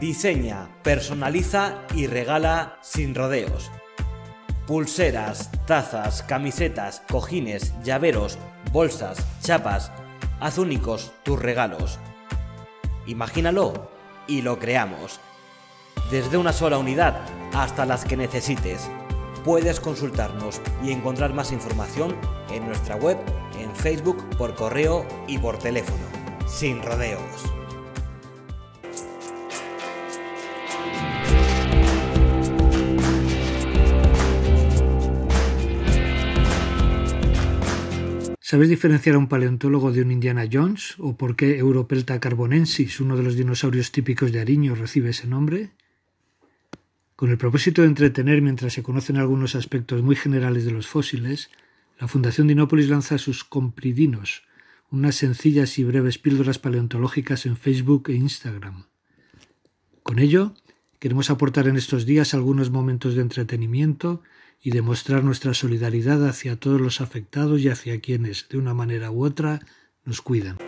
Diseña, personaliza y regala sin rodeos. Pulseras, tazas, camisetas, cojines, llaveros, bolsas, chapas. Haz únicos tus regalos. Imagínalo y lo creamos. Desde una sola unidad hasta las que necesites. Puedes consultarnos y encontrar más información en nuestra web, en Facebook, por correo y por teléfono. Sin rodeos. ¿Sabes diferenciar a un paleontólogo de un Indiana Jones? ¿O por qué Europelta carbonensis, uno de los dinosaurios típicos de Ariño, recibe ese nombre? Con el propósito de entretener mientras se conocen algunos aspectos muy generales de los fósiles, la Fundación Dinópolis lanza sus compridinos, unas sencillas y breves píldoras paleontológicas en Facebook e Instagram. Con ello, queremos aportar en estos días algunos momentos de entretenimiento y demostrar nuestra solidaridad hacia todos los afectados y hacia quienes, de una manera u otra, nos cuidan.